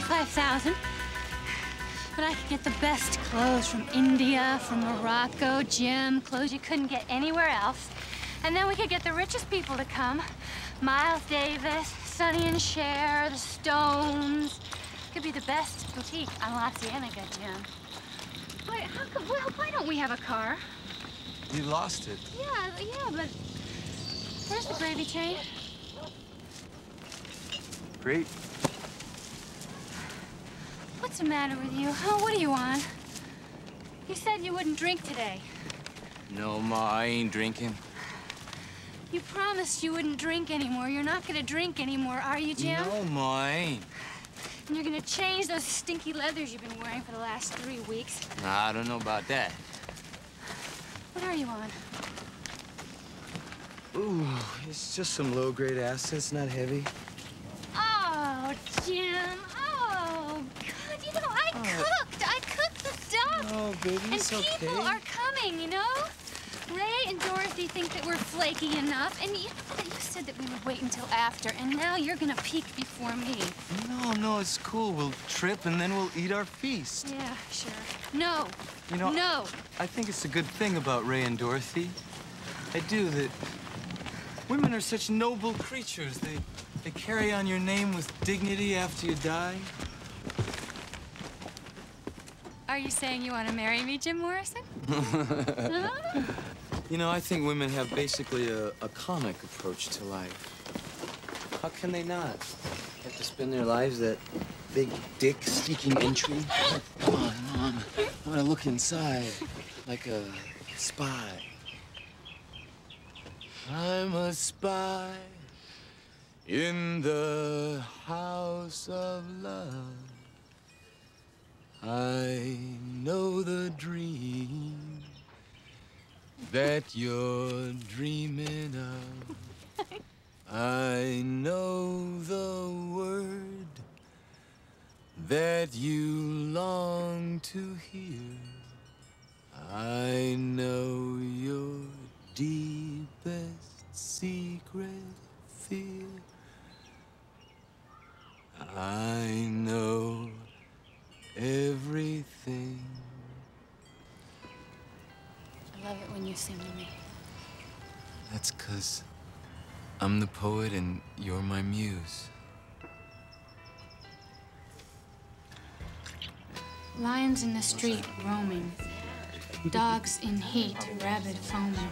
25,000. But I could get the best clothes from India, from Morocco, Jim, clothes you couldn't get anywhere else. And then we could get the richest people to come. Miles Davis, Sonny and Cher, the Stones. Could be the best boutique on La Cienega, Jim. Wait, how come, well, why don't we have a car? You lost it. Yeah, yeah, but where's the gravy train? Great. What's the matter with you? Huh? What do you want? You said you wouldn't drink today. No, Ma, I ain't drinking. You promised you wouldn't drink anymore. You're not gonna drink anymore, are you, Jim? No, Ma, I ain't. And you're gonna change those stinky leathers you've been wearing for the last three weeks. Nah, I don't know about that. What are you on? Ooh, it's just some low-grade acid. It's not heavy. Oh, Jim. Oh, God. You know, I Oh. cooked. I cooked the stuff. Oh, baby, and it's people okay. are coming, you know? Ray and Dorothy think that we're flaky enough, and you, you said that we would wait until after, and now you're gonna peek before me. No, no, it's cool. We'll trip and then we'll eat our feast. Yeah, sure. No. You know, No. I think it's a good thing about Ray and Dorothy. I do that. Women are such noble creatures. They they carry on your name with dignity after you die. Are you saying you want to marry me, Jim Morrison? You know, I think women have basically a, a comic approach to life. How can they not? Have to spend their lives that big dick seeking entry. Come on, Mom. I want to look inside like a spy. I'm a spy in the house of love. I know the dream that you're dreaming of. I know the word that you long to hear. I know your deepest secret fear. I know everything. I love it when you sing to me. That's because I'm the poet and you're my muse. Lions in the street roaming, dogs in heat, rabid foaming.